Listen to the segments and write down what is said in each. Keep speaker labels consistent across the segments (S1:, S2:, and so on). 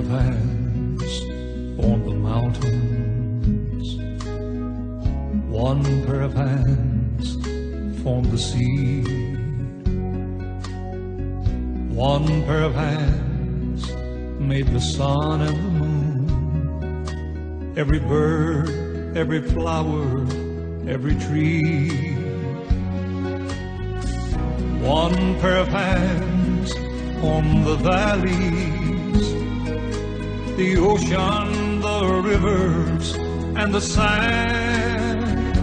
S1: of hands formed the mountains. One pair of hands formed the sea. One pair of hands made the sun and the moon. Every bird, every flower, every tree. One pair of hands formed the valleys, the ocean, the rivers, and the sand.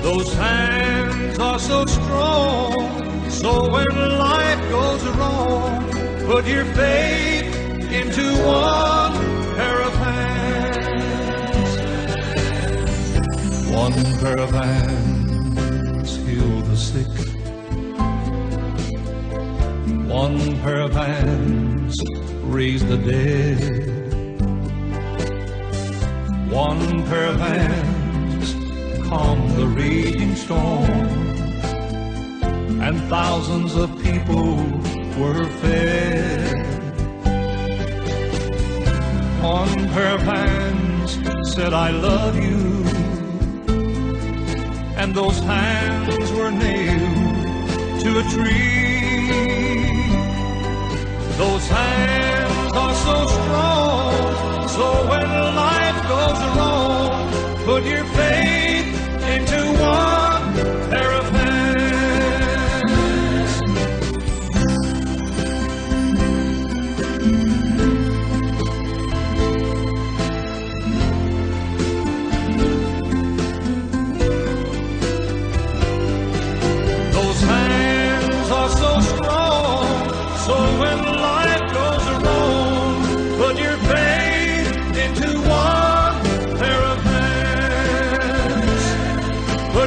S1: Those hands are so strong, so when life goes wrong, put your faith into one pair of hands. One pair of hands heal the sick. One pair of hands raised the dead. One pair of hands calm the raging storm. And thousands of people were fed. One pair of hands said, I love you. And those hands were nailed to a tree. Put your faith into one pair of hands. Those hands are so strong, so when life goes wrong, put your faith into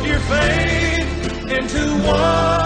S1: your faith into one.